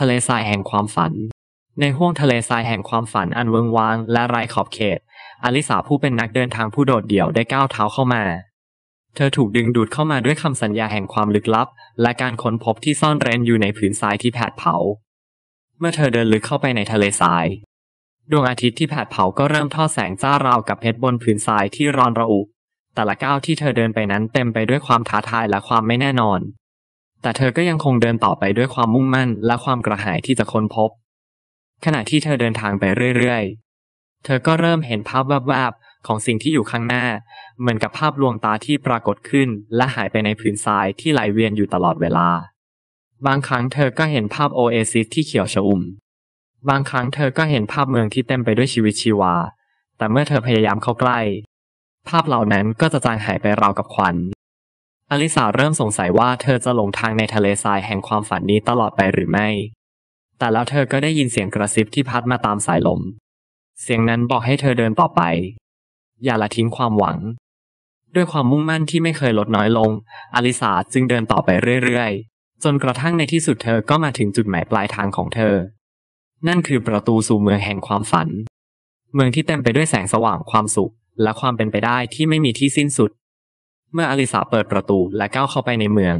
ทะเลทรายแห่งความฝัน ในห้วงทะเลทรายแห่งความฝันอันเวิงวางและไร้ขอบเขต อลิสาผู้เป็นนักเดินทางผู้โดดเดี่ยวได้ก้าวเท้าเข้ามา เธอถูกดึงดูดเข้ามาด้วยคำสัญญาแห่งความลึกลับ และการค้นพบที่ซ่อนเร้นอยู่ในผืนทรายที่แผดเผา เมื่อเธอเดินลึกเข้าไปในทะเลทราย ดวงอาทิตย์ที่แผดเผาก็เริ่มทอดแสงจ้าราวกับเพชรบนผืนทรายที่ร้อนระอุแต่ละก้าวที่เธอเดินไปนั้นเต็มไปด้วยความท้าทายและความไม่แน่นอน แต่เธอก็ยังคงเดินต่อไปด้วยความมุ่งมั่นและความกระหายที่จะค้นพบ ขณะที่เธอเดินทางไปเรื่อยๆ เธอก็เริ่มเห็นภาพแวบๆ ของสิ่งที่อยู่ข้างหน้า เหมือนกับภาพลวงตาที่ปรากฏขึ้น และหายไปในผืนทรายที่ไหลเวียนอยู่ตลอดเวลา บางครั้งเธอก็เห็นภาพโอเอซิสที่เขียวชอุ่ม บางครั้งเธอก็เห็นภาพเมืองที่เต็มไปด้วยชีวิตชีวา แต่เมื่อเธอพยายามเข้าใกล้ ภาพเหล่านั้นก็จะจางหายไปราวกับควัน อลิสาเริ่มสงสัยว่าเธอจะหลงทางในทะเลทรายแห่งความฝันนี้ตลอดไปหรือไม่ แต่แล้วเธอก็ได้ยินเสียงกระซิบที่พัดมาตามสายลม เสียงนั้นบอกให้เธอเดินต่อไป อย่าละทิ้งความหวัง ด้วยความมุ่งมั่นที่ไม่เคยลดน้อยลง อลิสาจึงเดินต่อไปเรื่อยๆ จนกระทั่งในที่สุดเธอก็มาถึงจุดหมายปลายทางของเธอ นั่นคือประตูสู่เมืองแห่งความฝัน เมืองที่เต็มไปด้วยแสงสว่างความสุข และความเป็นไปได้ที่ไม่มีที่สิ้นสุด เมื่ออลิสาเปิดประตูและก้าวเข้าไปในเมือง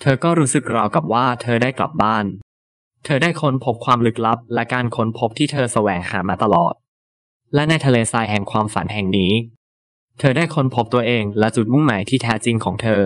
เธอก็รู้สึกราวกับว่าเธอได้กลับบ้าน เธอได้ค้นพบความลึกลับและการค้นพบที่เธอแสวงหามาตลอด และในทะเลทรายแห่งความฝันแห่งนี้ เธอได้ค้นพบตัวเองและจุดมุ่งหมายที่แท้จริงของเธอ